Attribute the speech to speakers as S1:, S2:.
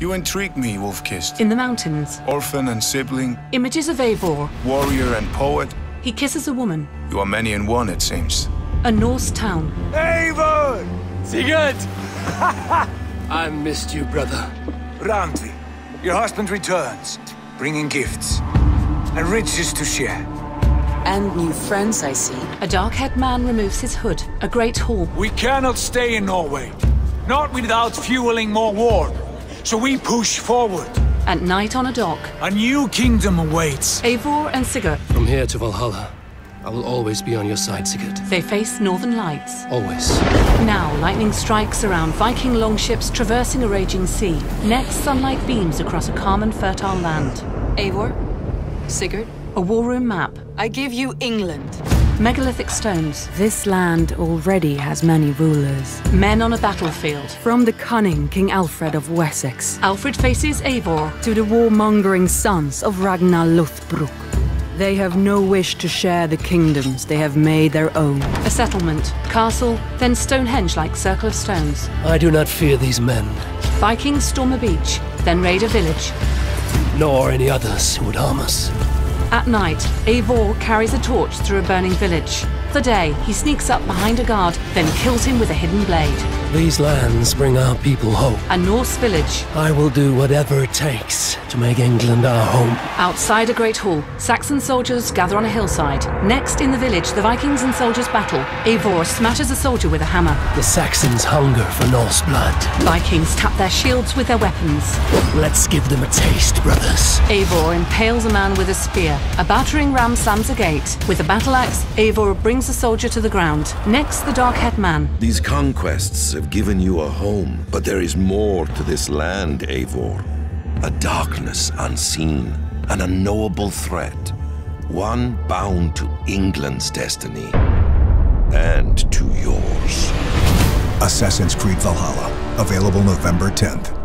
S1: You intrigue me, Wolf-Kissed.
S2: In the mountains,
S1: Orphan and sibling,
S2: images of Eivor.
S1: warrior and poet.
S2: He kisses a woman.
S1: You are many in one, it seems.
S2: A Norse town.
S3: Eivor!
S4: Sigurd! I missed you, brother.
S3: Randvi, your husband returns, bringing gifts and riches to share.
S5: And new friends, I see.
S2: A dark-haired man removes his hood. A great hall.
S3: We cannot stay in Norway, not without fueling more war. So we push forward.
S2: At night on a dock,
S3: A new kingdom awaits.
S2: Eivor and Sigurd.
S4: From here to Valhalla, I will always be on your side, Sigurd.
S2: They face northern lights.
S4: Always.
S2: Now, lightning strikes around Viking longships traversing a raging sea. Next, sunlight beams across a calm and fertile land.
S5: Eivor? Sigurd?
S2: A war room map.
S5: I give you England.
S2: Megalithic stones.
S6: This land already has many rulers.
S2: Men on a battlefield.
S6: From the cunning King Alfred of Wessex
S2: Alfred faces Eivor.
S6: to the warmongering sons of Ragnar Lothbrok. They have no wish to share the kingdoms they have made their own.
S2: A settlement. Castle, then Stonehenge-like circle of stones.
S4: I do not fear these men,
S2: Vikings storm a beach, then raid a village.
S4: nor any others who would harm us.
S2: At night, Eivor carries a torch through a burning village. The day, he sneaks up behind a guard, then kills him with a hidden blade.
S4: These lands bring our people hope.
S2: A Norse village.
S4: I will do whatever it takes to make England our home.
S2: Outside a great hall, Saxon soldiers gather on a hillside. Next, in the village, the Vikings and soldiers battle. Eivor smashes a soldier with a hammer.
S4: The Saxons hunger for Norse blood.
S2: Vikings tap their shields with their weapons.
S4: Let's give them a taste, brothers.
S2: Eivor impales a man with a spear. A battering ram slams a gate. With a battle axe, Eivor brings a soldier to the ground. Next, the dark-haired man.
S7: These conquests have given you a home, but there is more to this land, Eivor. A darkness unseen, an unknowable threat. One bound to England's destiny and to yours.
S8: Assassin's Creed Valhalla, available November 10th.